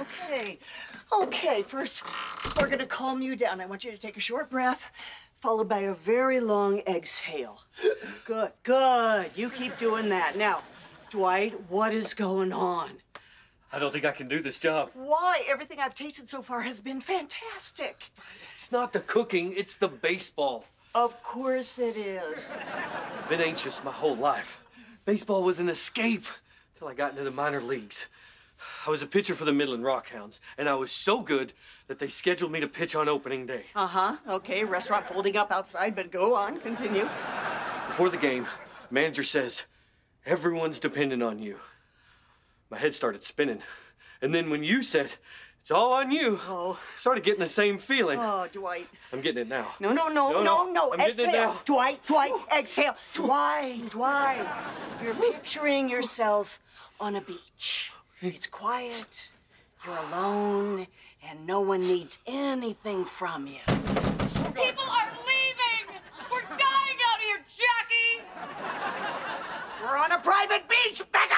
Okay. Okay, first, we're gonna calm you down. I want you to take a short breath, followed by a very long exhale. Good, good. You keep doing that. Now, Dwight, what is going on? I don't think I can do this job. Why? Everything I've tasted so far has been fantastic. It's not the cooking, it's the baseball. Of course it is. I've been anxious my whole life. Baseball was an escape till I got into the minor leagues. I was a pitcher for the Midland Rockhounds, and I was so good that they scheduled me to pitch on opening day. Uh huh. Okay, restaurant folding up outside, but go on, continue. Before the game, manager says, Everyone's dependent on you. My head started spinning. And then when you said, It's all on you, Oh. I started getting the same feeling. Oh, Dwight. I'm getting it now. No, no, no, No, no, no. I'm getting it Exhale. now. Dwight, Dwight, exhale. Dwight, Dwight. You're picturing yourself on a beach. It's quiet. You're alone, and no one needs anything from you. People are leaving! We're dying out here, Jackie! We're on a private beach, baby!